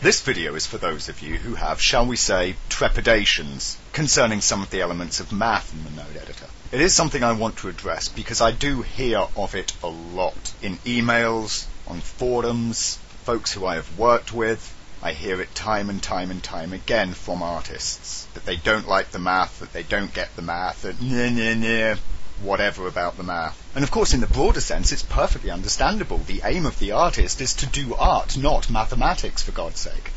This video is for those of you who have, shall we say, trepidations concerning some of the elements of math in the node editor. It is something I want to address because I do hear of it a lot in emails, on forums, folks who I have worked with. I hear it time and time and time again from artists that they don't like the math, that they don't get the math, that nah, nah, nah, whatever about the math. And of course, in the broader sense, it's perfectly understandable. The aim of the artist is to do art, not mathematics, for God's sake.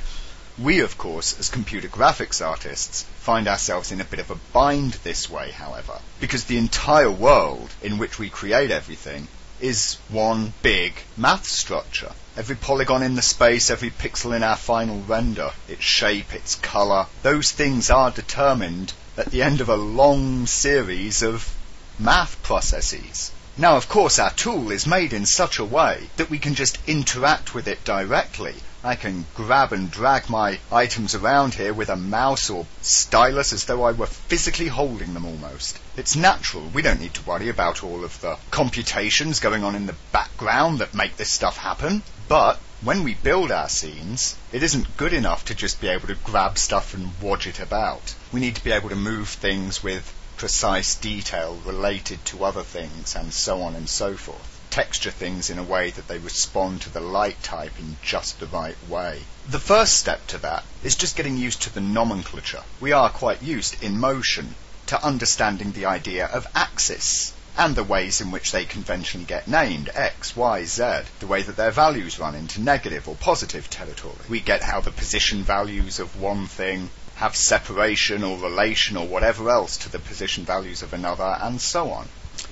We, of course, as computer graphics artists, find ourselves in a bit of a bind this way, however, because the entire world in which we create everything is one big math structure. Every polygon in the space, every pixel in our final render, its shape, its color, those things are determined at the end of a long series of math processes. Now, of course, our tool is made in such a way that we can just interact with it directly. I can grab and drag my items around here with a mouse or stylus as though I were physically holding them almost. It's natural. We don't need to worry about all of the computations going on in the background that make this stuff happen. But when we build our scenes, it isn't good enough to just be able to grab stuff and wodge it about. We need to be able to move things with precise detail related to other things and so on and so forth. Texture things in a way that they respond to the light type in just the right way. The first step to that is just getting used to the nomenclature. We are quite used in motion to understanding the idea of axis and the ways in which they conventionally get named x, y, z, the way that their values run into negative or positive territory. We get how the position values of one thing have separation or relation or whatever else to the position values of another, and so on.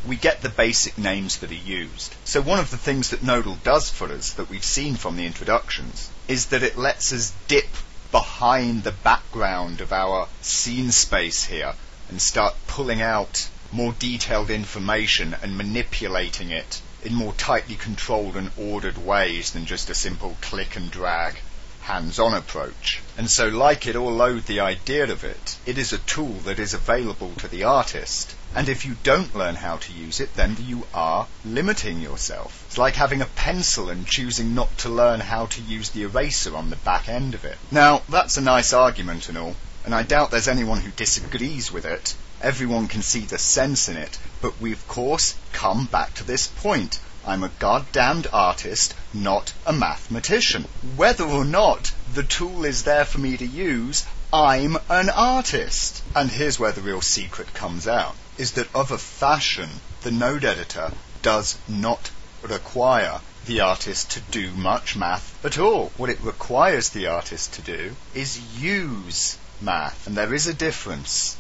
We get the basic names that are used. So one of the things that Nodal does for us that we've seen from the introductions is that it lets us dip behind the background of our scene space here and start pulling out more detailed information and manipulating it in more tightly controlled and ordered ways than just a simple click and drag hands-on approach. And so like it or loathe the idea of it, it is a tool that is available to the artist. And if you don't learn how to use it, then you are limiting yourself. It's like having a pencil and choosing not to learn how to use the eraser on the back end of it. Now, that's a nice argument and all, and I doubt there's anyone who disagrees with it. Everyone can see the sense in it, but we of course come back to this point. I'm a goddamned artist, not a mathematician. Whether or not the tool is there for me to use, I'm an artist. And here's where the real secret comes out, is that of a fashion, the node editor does not require the artist to do much math at all. What it requires the artist to do is use math. And there is a difference.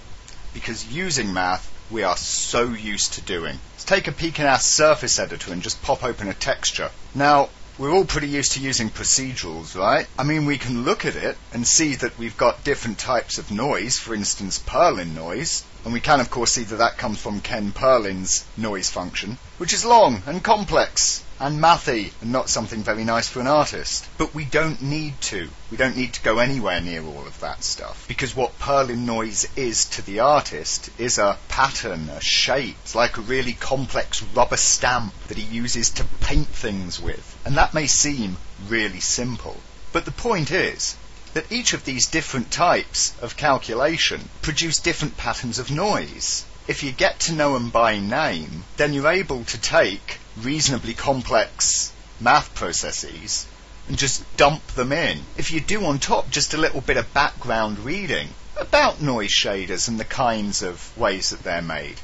Because using math we are so used to doing. Let's take a peek in our surface editor and just pop open a texture. Now, we're all pretty used to using procedurals, right? I mean, we can look at it and see that we've got different types of noise, for instance, Perlin noise, and we can of course see that that comes from Ken Perlin's noise function, which is long and complex and mathy and not something very nice for an artist. But we don't need to. We don't need to go anywhere near all of that stuff. Because what Perlin noise is to the artist is a pattern, a shape. It's like a really complex rubber stamp that he uses to paint things with. And that may seem really simple. But the point is, that each of these different types of calculation produce different patterns of noise. If you get to know them by name, then you're able to take reasonably complex math processes and just dump them in. If you do on top just a little bit of background reading about noise shaders and the kinds of ways that they're made,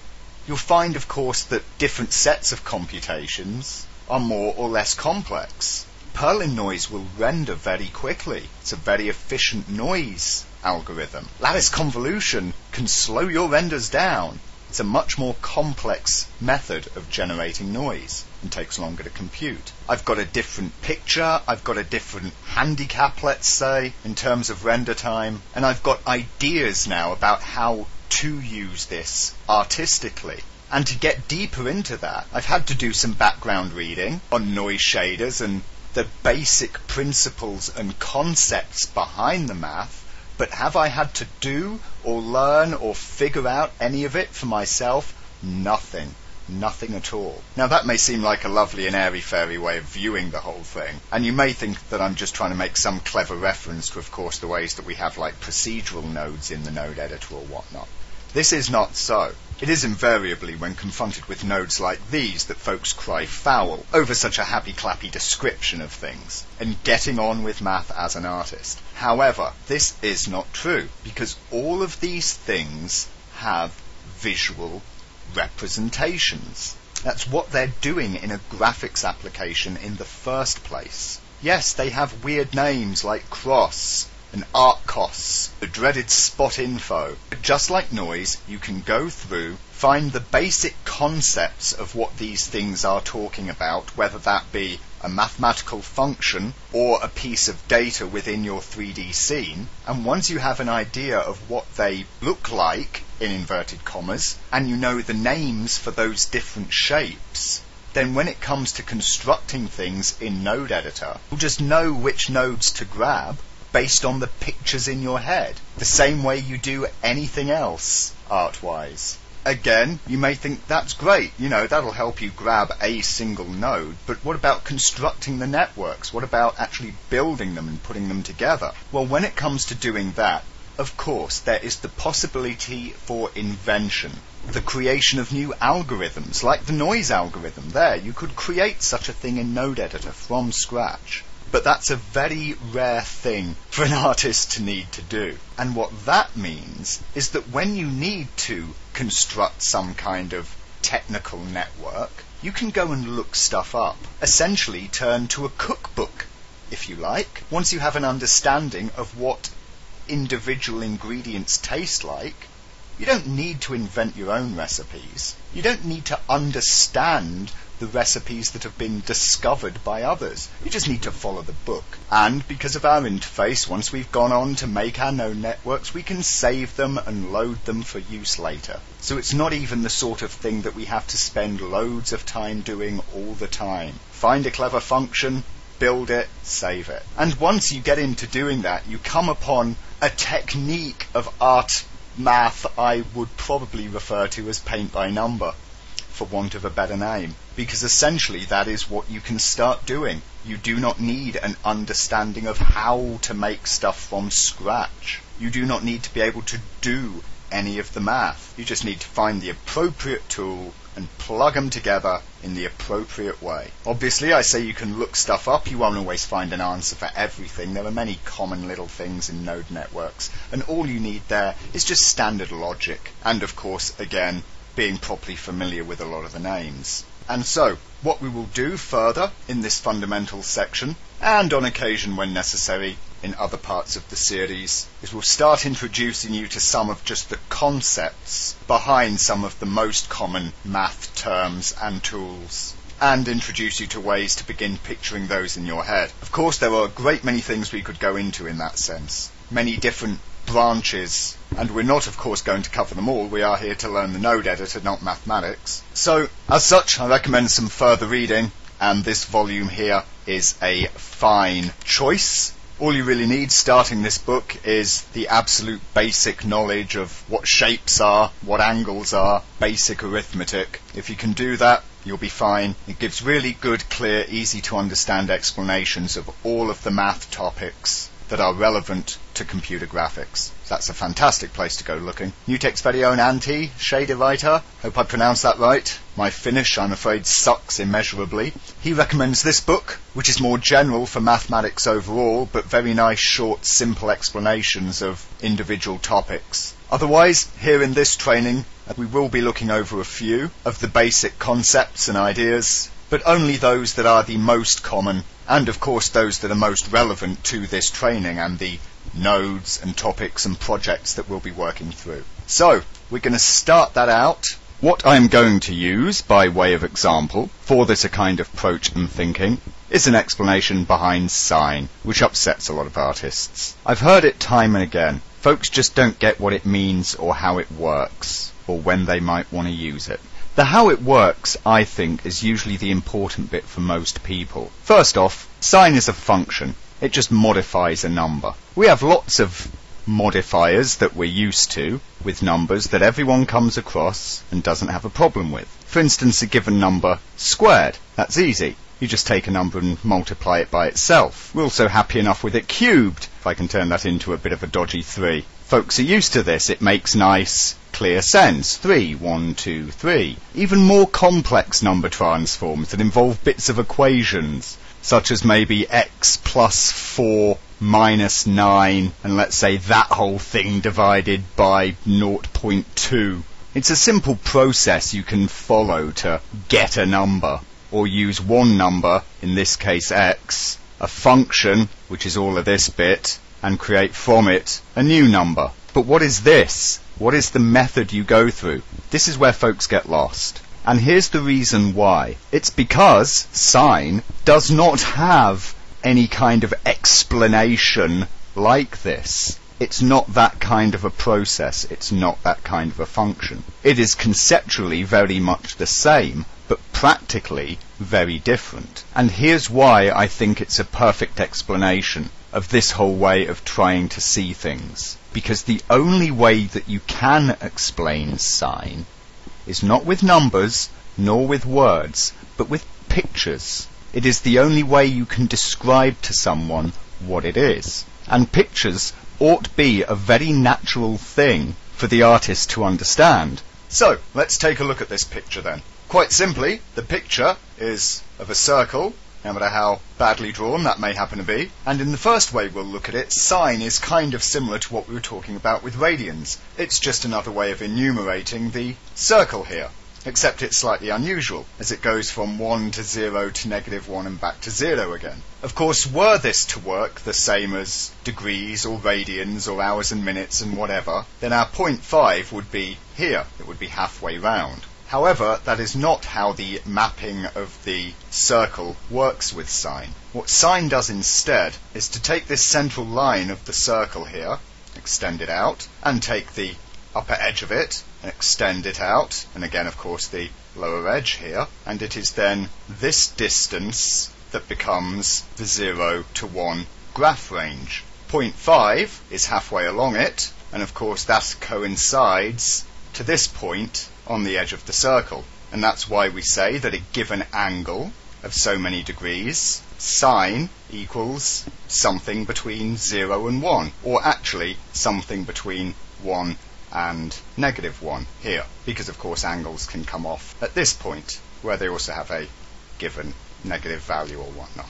you'll find, of course, that different sets of computations are more or less complex. Perlin noise will render very quickly. It's a very efficient noise algorithm. Lattice convolution can slow your renders down. It's a much more complex method of generating noise and takes longer to compute. I've got a different picture, I've got a different handicap, let's say, in terms of render time, and I've got ideas now about how to use this artistically. And to get deeper into that, I've had to do some background reading on noise shaders and the basic principles and concepts behind the math. But have I had to do or learn or figure out any of it for myself? Nothing. Nothing at all. Now that may seem like a lovely and airy fairy way of viewing the whole thing, and you may think that I'm just trying to make some clever reference to, of course, the ways that we have like procedural nodes in the node editor or whatnot. This is not so. It is invariably when confronted with nodes like these that folks cry foul over such a happy clappy description of things and getting on with math as an artist. However, this is not true because all of these things have visual representations. That's what they're doing in a graphics application in the first place. Yes, they have weird names like cross and arccos, the dreaded spot info. But just like noise, you can go through, find the basic concepts of what these things are talking about, whether that be a mathematical function or a piece of data within your 3D scene. And once you have an idea of what they look like, in inverted commas, and you know the names for those different shapes, then when it comes to constructing things in Node Editor, you'll just know which nodes to grab based on the pictures in your head, the same way you do anything else art-wise again, you may think that's great, you know, that'll help you grab a single node, but what about constructing the networks? What about actually building them and putting them together? Well, when it comes to doing that, of course, there is the possibility for invention, the creation of new algorithms, like the noise algorithm. There, you could create such a thing in Node Editor from scratch. But that's a very rare thing for an artist to need to do. And what that means is that when you need to construct some kind of technical network, you can go and look stuff up. Essentially turn to a cookbook, if you like. Once you have an understanding of what individual ingredients taste like, you don't need to invent your own recipes. You don't need to understand the recipes that have been discovered by others. You just need to follow the book. And because of our interface, once we've gone on to make our node networks, we can save them and load them for use later. So it's not even the sort of thing that we have to spend loads of time doing all the time. Find a clever function, build it, save it. And once you get into doing that, you come upon a technique of art math I would probably refer to as paint by number for want of a better name. Because essentially that is what you can start doing. You do not need an understanding of how to make stuff from scratch. You do not need to be able to do any of the math. You just need to find the appropriate tool and plug them together in the appropriate way. Obviously, I say you can look stuff up. You won't always find an answer for everything. There are many common little things in node networks, and all you need there is just standard logic. And of course, again, being properly familiar with a lot of the names. And so, what we will do further in this fundamental section, and on occasion when necessary in other parts of the series, is we'll start introducing you to some of just the concepts behind some of the most common math terms and tools and introduce you to ways to begin picturing those in your head. Of course, there are a great many things we could go into in that sense. Many different branches, and we're not, of course, going to cover them all. We are here to learn the node editor, not mathematics. So, as such, I recommend some further reading, and this volume here is a fine choice. All you really need starting this book is the absolute basic knowledge of what shapes are, what angles are, basic arithmetic. If you can do that, you'll be fine. It gives really good, clear, easy to understand explanations of all of the math topics that are relevant to computer graphics. That's a fantastic place to go looking. Newtek's very own shader writer, hope I pronounced that right. My Finnish, I'm afraid, sucks immeasurably. He recommends this book, which is more general for mathematics overall, but very nice, short, simple explanations of individual topics. Otherwise, here in this training, we will be looking over a few of the basic concepts and ideas but only those that are the most common, and of course those that are most relevant to this training and the nodes and topics and projects that we'll be working through. So, we're going to start that out. What I'm going to use, by way of example, for this a kind of approach and thinking, is an explanation behind sine, which upsets a lot of artists. I've heard it time and again. Folks just don't get what it means or how it works, or when they might want to use it. The how it works, I think, is usually the important bit for most people. First off, sine is a function. It just modifies a number. We have lots of modifiers that we're used to with numbers that everyone comes across and doesn't have a problem with. For instance, a given number squared. That's easy. You just take a number and multiply it by itself. We're also happy enough with it cubed, if I can turn that into a bit of a dodgy three. Folks are used to this. It makes nice, clear sense. Three, one, two, three. Even more complex number transforms that involve bits of equations, such as maybe x plus 4 minus 9, and let's say that whole thing divided by 0.2. It's a simple process you can follow to get a number, or use one number, in this case x, a function, which is all of this bit, and create from it a new number. But what is this? What is the method you go through? This is where folks get lost. And here's the reason why. It's because sine does not have any kind of explanation like this. It's not that kind of a process. It's not that kind of a function. It is conceptually very much the same, but practically very different. And here's why I think it's a perfect explanation of this whole way of trying to see things. Because the only way that you can explain sine is not with numbers, nor with words, but with pictures. It is the only way you can describe to someone what it is. And pictures ought be a very natural thing for the artist to understand. So, let's take a look at this picture then. Quite simply, the picture is of a circle, no matter how badly drawn that may happen to be. And in the first way we'll look at it, sine is kind of similar to what we were talking about with radians. It's just another way of enumerating the circle here except it's slightly unusual, as it goes from 1 to 0 to negative 1 and back to 0 again. Of course, were this to work the same as degrees or radians or hours and minutes and whatever, then our point 5 would be here. It would be halfway round. However, that is not how the mapping of the circle works with sine. What sine does instead is to take this central line of the circle here, extend it out, and take the upper edge of it and extend it out, and again, of course, the lower edge here, and it is then this distance that becomes the 0 to 1 graph range. Point 5 is halfway along it, and of course that coincides to this point on the edge of the circle. And that's why we say that a given angle of so many degrees, sine equals something between 0 and 1, or actually something between 1 and negative 1 here, because of course angles can come off at this point, where they also have a given negative value or whatnot.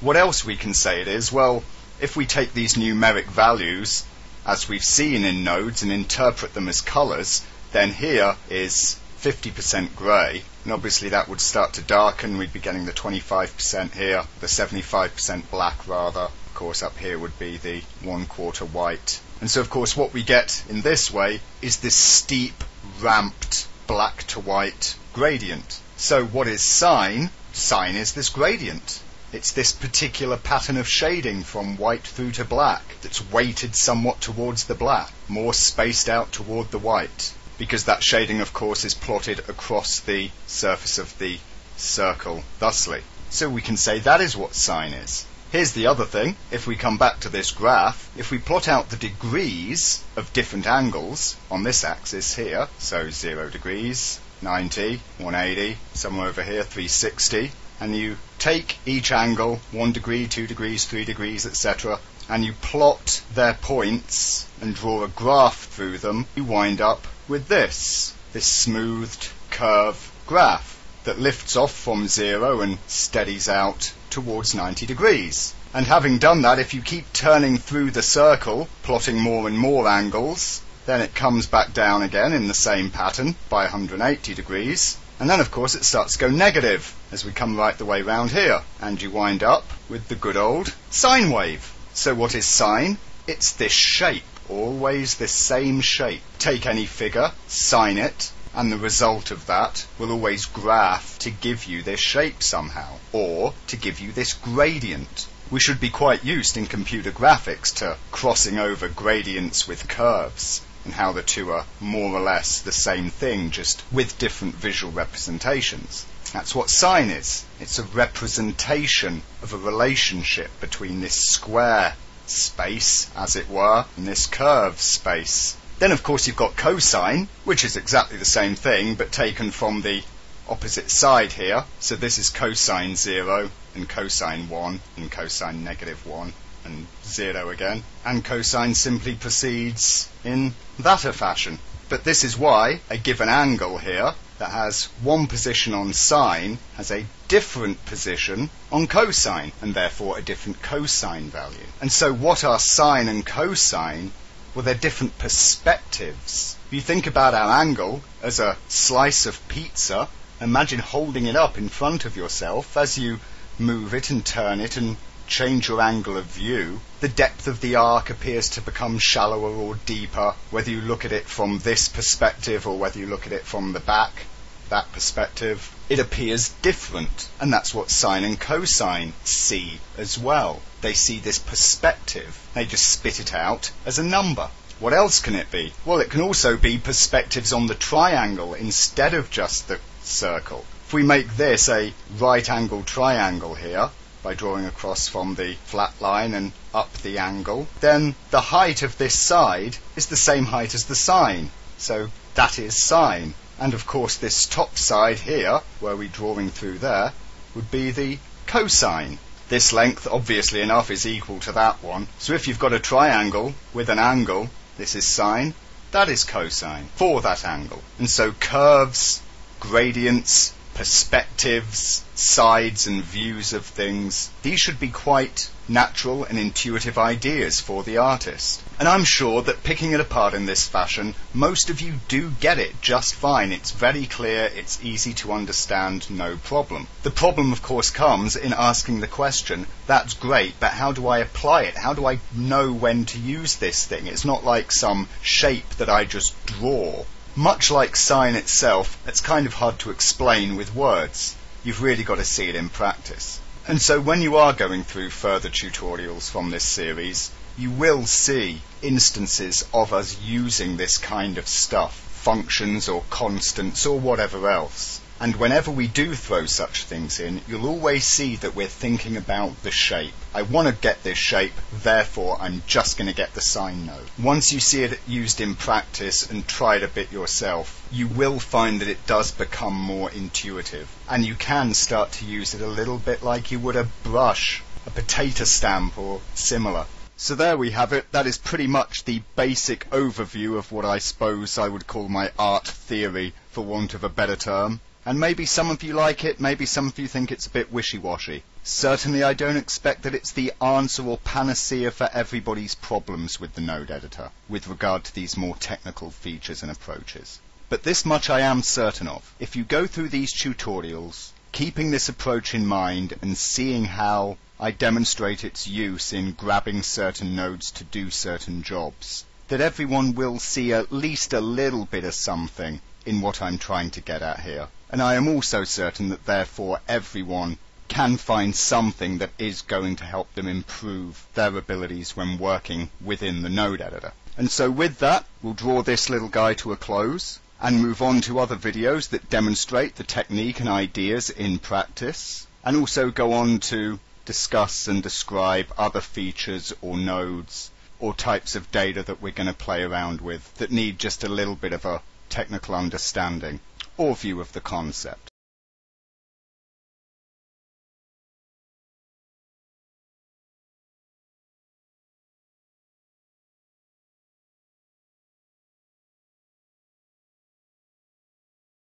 What else we can say it is? Well, if we take these numeric values, as we've seen in nodes, and interpret them as colours, then here is 50% grey, and obviously that would start to darken. We'd be getting the 25% here, the 75% black rather. Of course, up here would be the one quarter white, and so, of course, what we get in this way is this steep, ramped, black to white gradient. So what is sine? Sine is this gradient. It's this particular pattern of shading from white through to black that's weighted somewhat towards the black, more spaced out toward the white, because that shading, of course, is plotted across the surface of the circle thusly. So we can say that is what sine is. Here's the other thing. If we come back to this graph, if we plot out the degrees of different angles on this axis here, so 0 degrees, 90, 180, somewhere over here 360, and you take each angle, 1 degree, 2 degrees, 3 degrees, etc., and you plot their points and draw a graph through them, you wind up with this, this smoothed curve graph that lifts off from 0 and steadies out towards 90 degrees. And having done that, if you keep turning through the circle, plotting more and more angles, then it comes back down again in the same pattern by 180 degrees. And then, of course, it starts to go negative as we come right the way round here. And you wind up with the good old sine wave. So what is sine? It's this shape, always the same shape. Take any figure, sine it, and the result of that will always graph to give you this shape somehow, or to give you this gradient. We should be quite used in computer graphics to crossing over gradients with curves and how the two are more or less the same thing, just with different visual representations. That's what sine is. It's a representation of a relationship between this square space, as it were, and this curved space. Then, of course, you've got cosine, which is exactly the same thing, but taken from the opposite side here. So this is cosine 0 and cosine 1 and cosine negative 1 and 0 again. And cosine simply proceeds in that a fashion. But this is why a given angle here that has one position on sine has a different position on cosine and therefore a different cosine value. And so what are sine and cosine? Well, they're different perspectives. If you think about our angle as a slice of pizza, imagine holding it up in front of yourself as you move it and turn it and change your angle of view, the depth of the arc appears to become shallower or deeper, whether you look at it from this perspective or whether you look at it from the back, that perspective, it appears different. And that's what sine and cosine see as well. They see this perspective. They just spit it out as a number. What else can it be? Well, it can also be perspectives on the triangle instead of just the circle. If we make this a right angled triangle here, by drawing across from the flat line and up the angle, then the height of this side is the same height as the sine. So that is sine. And of course this top side here, where we're drawing through there, would be the cosine. This length, obviously enough, is equal to that one. So if you've got a triangle with an angle, this is sine, that is cosine for that angle. And so curves, gradients, perspectives, sides and views of things. These should be quite natural and intuitive ideas for the artist. And I'm sure that picking it apart in this fashion, most of you do get it just fine. It's very clear, it's easy to understand, no problem. The problem, of course, comes in asking the question, that's great, but how do I apply it? How do I know when to use this thing? It's not like some shape that I just draw much like sine itself, it's kind of hard to explain with words. You've really got to see it in practice. And so when you are going through further tutorials from this series, you will see instances of us using this kind of stuff, functions or constants or whatever else. And whenever we do throw such things in, you'll always see that we're thinking about the shape. I want to get this shape, therefore I'm just going to get the sine node. Once you see it used in practice and try it a bit yourself, you will find that it does become more intuitive. And you can start to use it a little bit like you would a brush, a potato stamp or similar. So there we have it. That is pretty much the basic overview of what I suppose I would call my art theory, for want of a better term. And maybe some of you like it, maybe some of you think it's a bit wishy-washy. Certainly I don't expect that it's the answer or panacea for everybody's problems with the node editor, with regard to these more technical features and approaches. But this much I am certain of. If you go through these tutorials, keeping this approach in mind and seeing how I demonstrate its use in grabbing certain nodes to do certain jobs, that everyone will see at least a little bit of something in what I'm trying to get at here. And I am also certain that therefore everyone can find something that is going to help them improve their abilities when working within the node editor. And so with that, we'll draw this little guy to a close and move on to other videos that demonstrate the technique and ideas in practice and also go on to discuss and describe other features or nodes or types of data that we're going to play around with that need just a little bit of a technical understanding or view of the concept.